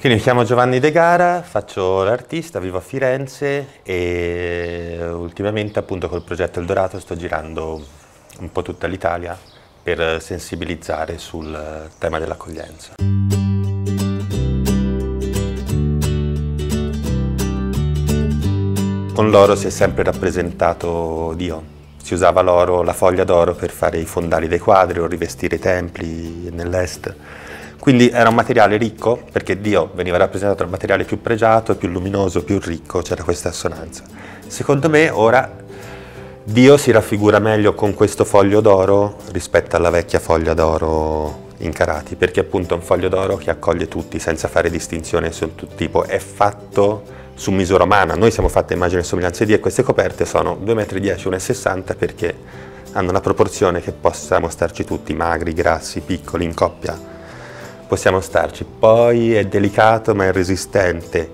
Quindi mi chiamo Giovanni De Gara, faccio l'artista, vivo a Firenze e ultimamente appunto col progetto Eldorato sto girando un po' tutta l'Italia per sensibilizzare sul tema dell'accoglienza. Con l'oro si è sempre rappresentato Dio. Si usava l'oro, la foglia d'oro per fare i fondali dei quadri o rivestire i templi nell'est. Quindi era un materiale ricco perché Dio veniva rappresentato dal materiale più pregiato, più luminoso, più ricco, c'era questa assonanza. Secondo me ora Dio si raffigura meglio con questo foglio d'oro rispetto alla vecchia foglia d'oro incarati, perché appunto è un foglio d'oro che accoglie tutti senza fare distinzione su tutto tipo, è fatto su misura umana, noi siamo fatti a immagine e somiglianza di Dio e queste coperte sono 2,10 m, 1,60 m perché hanno la proporzione che possiamo starci tutti, magri, grassi, piccoli, in coppia, possiamo starci. Poi è delicato ma è resistente,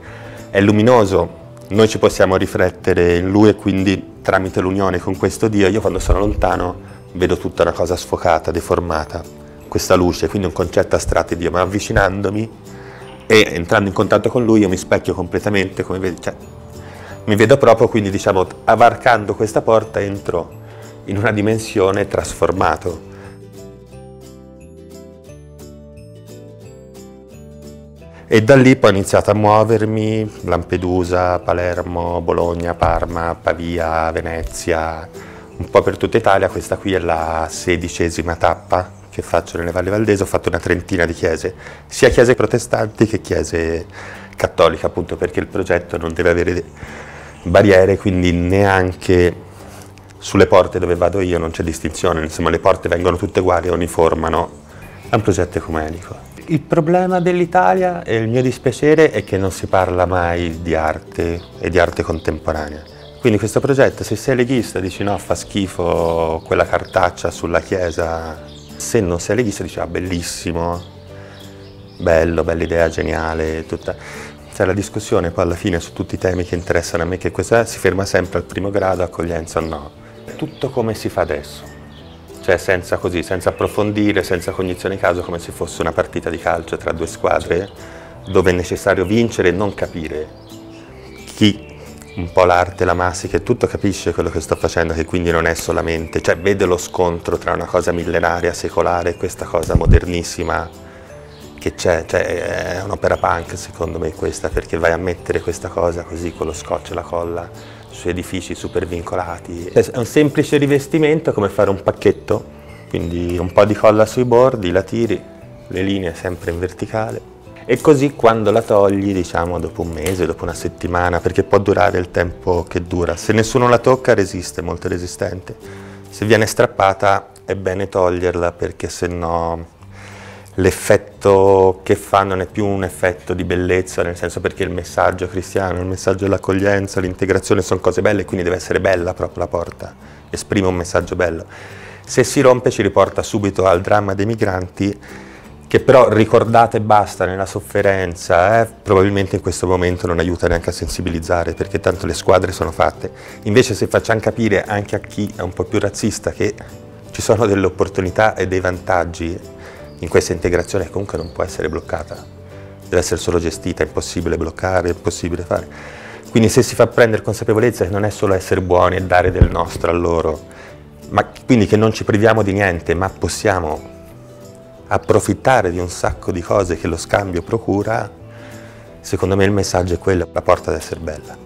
è luminoso, noi ci possiamo riflettere in lui e quindi tramite l'unione con questo Dio, io quando sono lontano vedo tutta una cosa sfocata, deformata, questa luce, quindi un concetto astratto di Dio, ma avvicinandomi e entrando in contatto con lui io mi specchio completamente, come vedi, cioè, mi vedo proprio, quindi diciamo, avarcando questa porta entro in una dimensione trasformato E da lì poi ho iniziato a muovermi, Lampedusa, Palermo, Bologna, Parma, Pavia, Venezia, un po' per tutta Italia. Questa qui è la sedicesima tappa che faccio nelle Valli Valdese, ho fatto una trentina di chiese, sia chiese protestanti che chiese cattoliche, appunto perché il progetto non deve avere barriere, quindi neanche sulle porte dove vado io non c'è distinzione, insomma le porte vengono tutte uguali, uniformano, è un progetto ecumenico. Il problema dell'Italia e il mio dispiacere è che non si parla mai di arte e di arte contemporanea. Quindi questo progetto, se sei leghista dici no, fa schifo quella cartaccia sulla chiesa, se non sei leghista dici ah bellissimo, bello, bella idea, geniale, tutta... C'è la discussione poi alla fine su tutti i temi che interessano a me, che questa si ferma sempre al primo grado, accoglienza o no. Tutto come si fa adesso cioè senza, così, senza approfondire, senza cognizione di caso, come se fosse una partita di calcio tra due squadre, dove è necessario vincere e non capire chi un po' l'arte, la massa, che tutto capisce quello che sto facendo, che quindi non è solamente, cioè vede lo scontro tra una cosa millenaria, secolare e questa cosa modernissima che c'è, cioè è un'opera punk secondo me questa, perché vai a mettere questa cosa così con lo scotch e la colla su edifici super vincolati. È un semplice rivestimento come fare un pacchetto, quindi un po' di colla sui bordi, la tiri, le linee sempre in verticale e così quando la togli, diciamo dopo un mese, dopo una settimana, perché può durare il tempo che dura, se nessuno la tocca resiste, molto resistente. Se viene strappata è bene toglierla perché se no l'effetto che fa non è più un effetto di bellezza, nel senso perché il messaggio cristiano, il messaggio dell'accoglienza, l'integrazione sono cose belle, quindi deve essere bella proprio la porta, esprime un messaggio bello. Se si rompe ci riporta subito al dramma dei migranti, che però ricordate basta nella sofferenza, eh, probabilmente in questo momento non aiuta neanche a sensibilizzare, perché tanto le squadre sono fatte. Invece se facciamo capire anche a chi è un po' più razzista che ci sono delle opportunità e dei vantaggi in questa integrazione che comunque non può essere bloccata, deve essere solo gestita, è impossibile bloccare, è impossibile fare. Quindi se si fa prendere consapevolezza che non è solo essere buoni e dare del nostro a loro, ma quindi che non ci priviamo di niente, ma possiamo approfittare di un sacco di cose che lo scambio procura, secondo me il messaggio è quello, la porta deve essere bella.